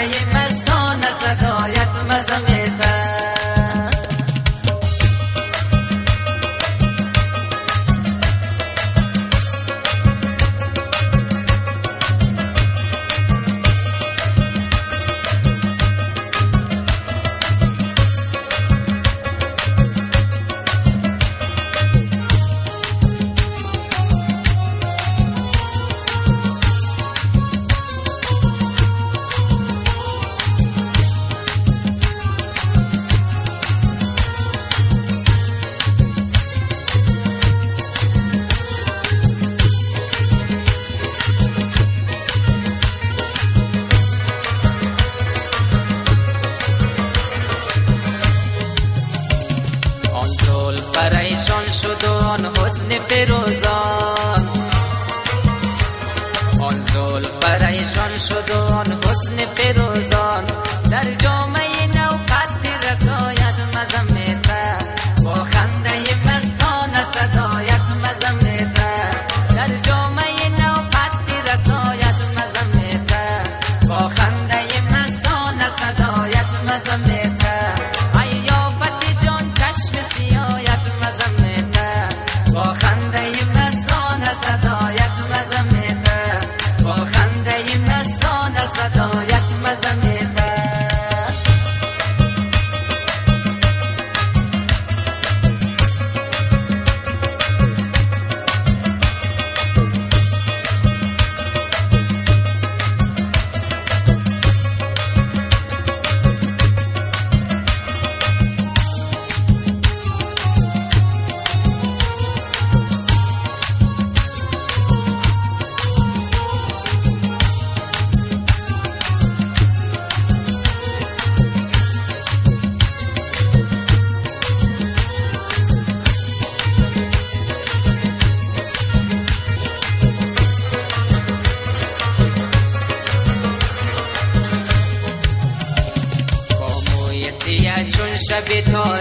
Reyes پریشان شد و آن حسن فیروزان. در جامعه نو قد رضایت مزمتا با خنده مستان صدایت مزمه چون شب تا